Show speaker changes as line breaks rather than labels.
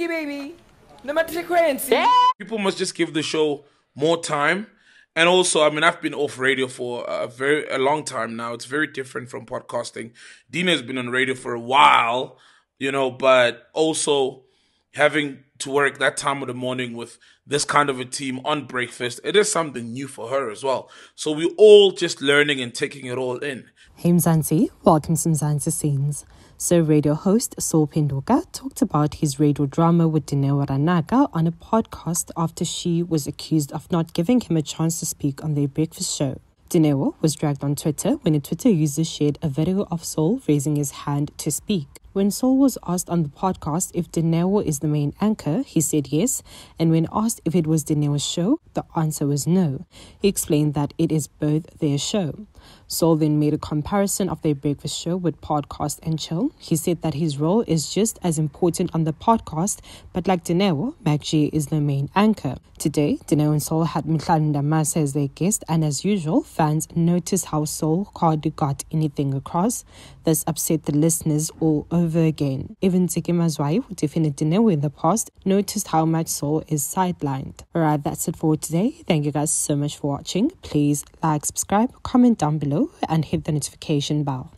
Biggie baby. No matter frequency. Eh?
People must just give the show more time. And also, I mean, I've been off radio for a very a long time now. It's very different from podcasting. Dineo's been on radio for a while, you know, but also having to work that time of the morning with this kind of a team on breakfast, it is something new for her as well. So we're all just learning and taking it all in.
Hey Mzansi, welcome to Mzansi Scenes. So radio host Sol Phenduka talked about his radio drama with Dineo Ranaka on a podcast after she was accused of not giving him a chance to speak on their breakfast show. Dineo was dragged on Twitter when a Twitter user shared a video of Sol raising his hand to speak. When Sol was asked on the podcast if Dineo is the main anchor, he said yes, and when asked if it was Dineo's show, the answer was no. He explained that it is both their show. Sol then made a comparison of their breakfast show with podcast and chill. He said that his role is just as important on the podcast, but like Dineo, MacG is the main anchor. Today, Dineo and Sol had Mihlali Ndamase as their guest, and as usual, fans noticed how Sol hardly got anything across. This upset the listeners all over again. Even Ntsiki Mazwai, who defended Dineo in the past, noticed how much Sol is sidelined. Alright, that's it for today. Thank you guys so much for watching. Please like, subscribe, comment down below, and hit the notification bell.